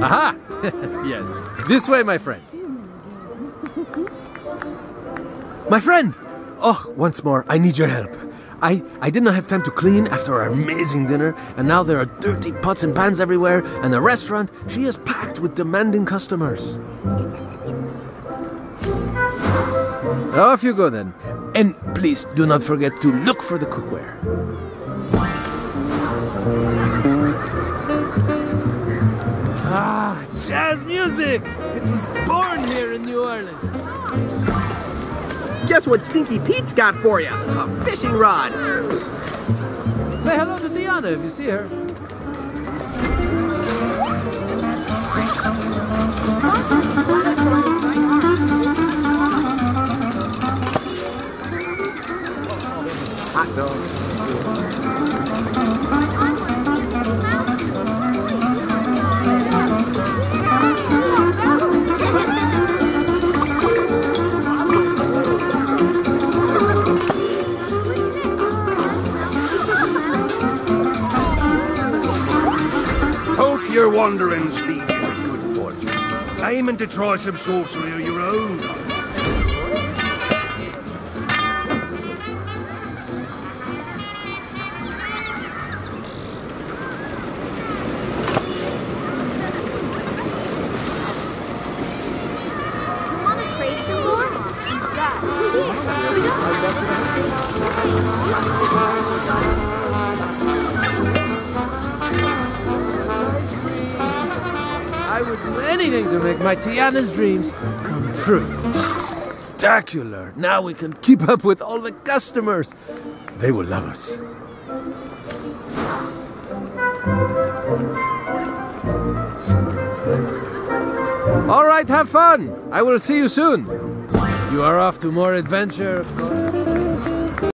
Aha! yes. This way, my friend. My friend! Oh, once more, I need your help. I, I did not have time to clean after our amazing dinner, and now there are dirty pots and pans everywhere, and the restaurant, she is packed with demanding customers. Off you go then. And please do not forget to look for the cookware. Jazz music! It was born here in New Orleans. Guess what Stinky Pete's got for you? A fishing rod. Say hello to Tiana if you see her. Hot dogs. Your wanderings lead you to good fortune. Aiming to try some sorcery of your own. I would do anything to make my Tiana's dreams come true. Spectacular! Now we can keep up with all the customers. They will love us. All right, have fun. I will see you soon. You are off to more adventure.